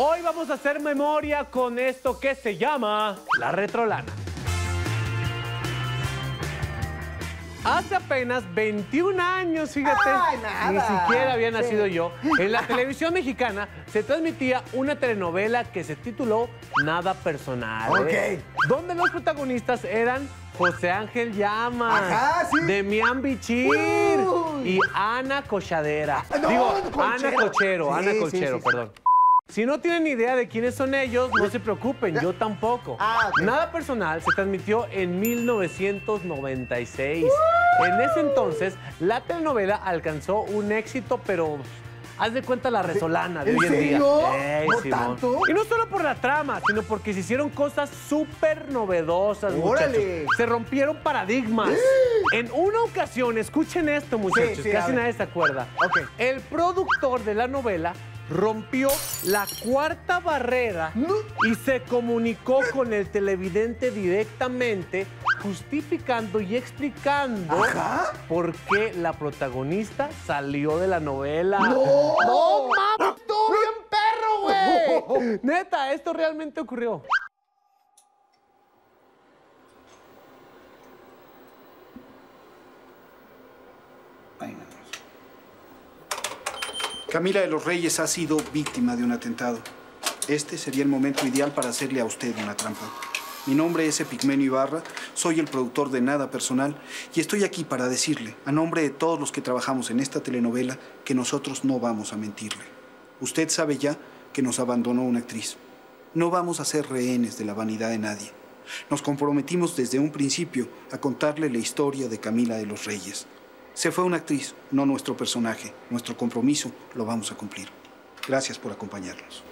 Hoy vamos a hacer memoria con esto que se llama la retrolana. Hace apenas 21 años, fíjate, Ay, ni siquiera había nacido Sí. yo, en la televisión mexicana se transmitía una telenovela que se tituló Nada Personal. ¿eh? Donde los protagonistas eran José Ángel Llamas, Ajá, sí. Demián Bichir Uy. y Ana Cochadera. No, Digo, Colchero. Ana Cochero, Sí, Ana Colchero, perdón. Si no tienen idea de quiénes son ellos, no se preocupen, yo tampoco. Ah. Nada personal se transmitió en 1996. En ese entonces, la telenovela alcanzó un éxito, pero haz de cuenta la resolana de ¿En hoy en serio? día. Ey, ¿No Simón. tanto? Y no solo por la trama, sino porque se hicieron cosas súper novedosas, Órale. muchachos. Se rompieron paradigmas. En una ocasión, escuchen esto, muchachos, sí, a casi nadie se acuerda. El productor de la novela rompió la cuarta barrera No. y se comunicó con el televidente directamente, justificando y explicando Ajá. por qué la protagonista salió de la novela. ¡No! ¡No mames! ¡Tú bien perro, güey! Neta, esto realmente ocurrió. Camila de los Reyes ha sido víctima de un atentado. Este sería el momento ideal para hacerle a usted una trampa. Mi nombre es Epigmenio Ibarra, soy el productor de Nada Personal y estoy aquí para decirle, a nombre de todos los que trabajamos en esta telenovela, que nosotros no vamos a mentirle. Usted sabe ya que nos abandonó una actriz. No vamos a ser rehenes de la vanidad de nadie. Nos comprometimos desde un principio a contarle la historia de Camila de los Reyes. Se fue una actriz, no nuestro personaje. Nuestro compromiso lo vamos a cumplir. Gracias por acompañarnos.